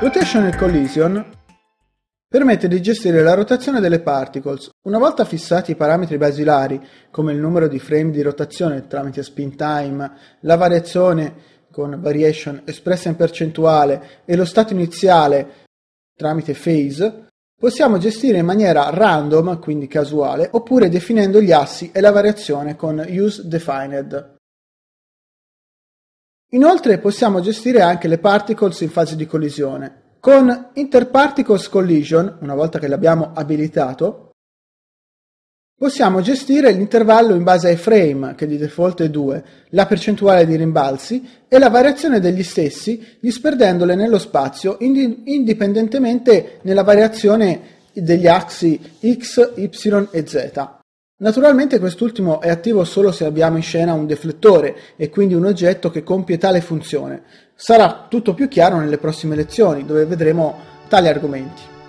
Rotational Collision permette di gestire la rotazione delle particles. Una volta fissati i parametri basilari, come il numero di frame di rotazione tramite spin time, la variazione con variation espressa in percentuale e lo stato iniziale tramite phase, possiamo gestire in maniera random, quindi casuale, oppure definendo gli assi e la variazione con useDefined. Inoltre possiamo gestire anche le particles in fase di collisione. Con Interparticles Collision, una volta che l'abbiamo abilitato, possiamo gestire l'intervallo in base ai frame, che di default è 2, la percentuale di rimbalzi e la variazione degli stessi, disperdendole nello spazio indipendentemente nella variazione degli assi x, y e z. Naturalmente quest'ultimo è attivo solo se abbiamo in scena un deflettore e quindi un oggetto che compie tale funzione. Sarà tutto più chiaro nelle prossime lezioni dove vedremo tali argomenti.